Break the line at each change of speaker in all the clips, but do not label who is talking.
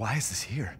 Why is this here?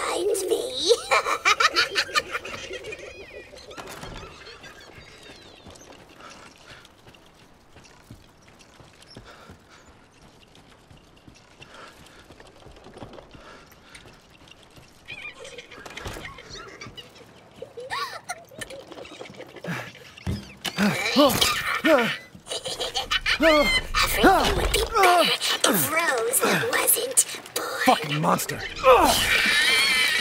Try find me. Everything would be better if Rose wasn't born.
Fucking monster.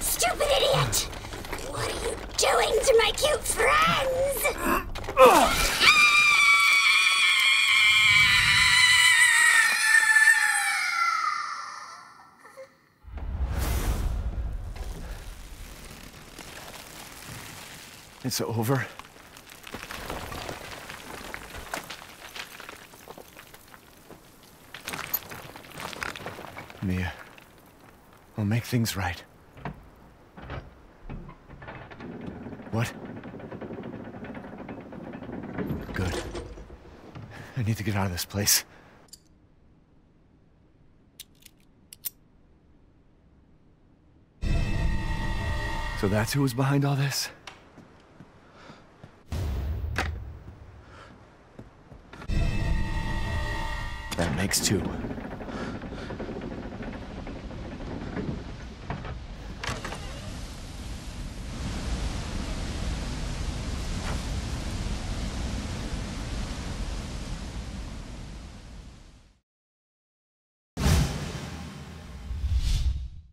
Stupid idiot! What are you doing to my cute friends?
It's over. I'll make things right. What? Good. I need to get out of this place. So that's who was behind all this? That makes two.